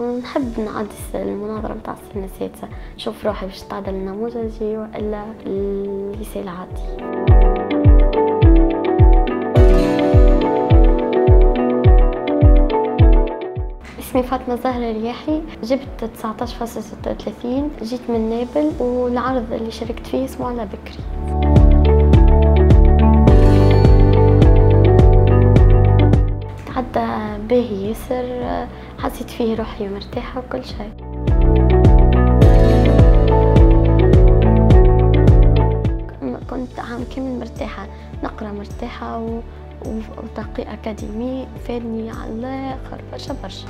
نحب نعدس المناظرة متاع السنة السادسة. نشوف روحي باش تعدل النموذجي وإلا الليسي العادي اسمي فاطمة زهرة الرياحي. جبت 19.36 جيت من نابل والعرض اللي شاركت فيه اسمه على بكري. تعدى باهي ياسر. حسيت فيه روحي مرتاحة وكل شيء كنت عام كامل مرتاحة نقرأ مرتاحة و... وترقي أكاديمي فادني على الآخر برشا برشا.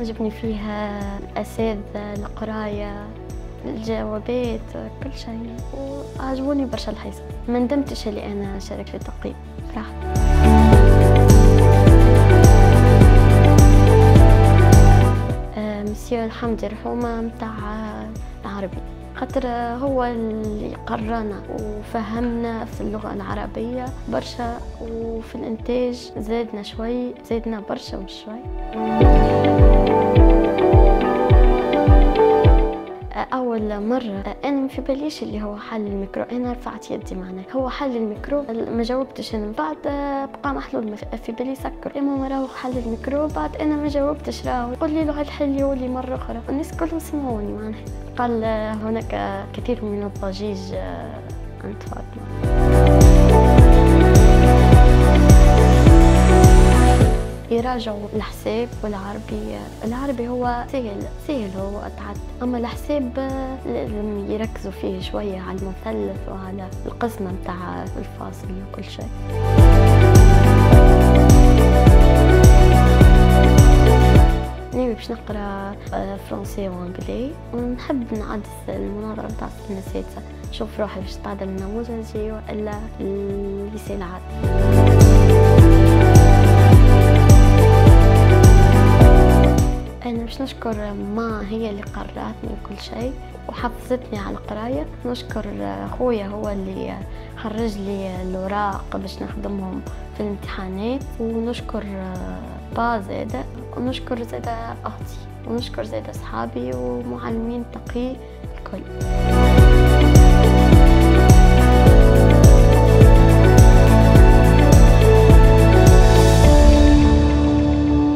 عجبني فيها الأساتذة القراية الجوابات كل شيء وعجبوني برشا الحصص. ما ندمتش اللي أنا شاركت في التقييم. آه، مسيو الحمد رحومة متاع العربي. خاطر هو اللي قرانا وفهمنا في اللغة العربية برشا وفي الإنتاج زادنا شوي زادنا برشا مش شوي أول مرة أنا في باليش اللي هو حل الميكرو. أنا رفعت يدي معنا. هو حل الميكرو ما جاوبتش أنا. بعد بقى محلول في بالي سكر. إما راهو حل الميكرو بعد أنا ما جاوبتش راهو. قول لي له الحل يولي مرة أخرى. الناس كلهم سمعوني معناها. قال هناك كثير من الضجيج عند فاطمة. يراجعوا الحساب والعربي. العربي هو سهل سهل هو تعد أما الحساب لازم يركزوا فيه شوية على المثلث وعلى القسمة متاع الفاصل وكل شيء. ناوي باش نقرأ فرنسي وانجلي ونحب نعدس المناظره متاع السنة السادسه نشوف روحي باش تعدل النموذجي والا الليسي العادي نشكر ما هي اللي قررتني كل شيء وحفزتني على القراية. نشكر خويا هو اللي خرج لي الأوراق باش نخدمهم في الامتحانات. ونشكر با زادة ونشكر زادة أختي ونشكر زادة أصحابي ومعلمين تقي الكل.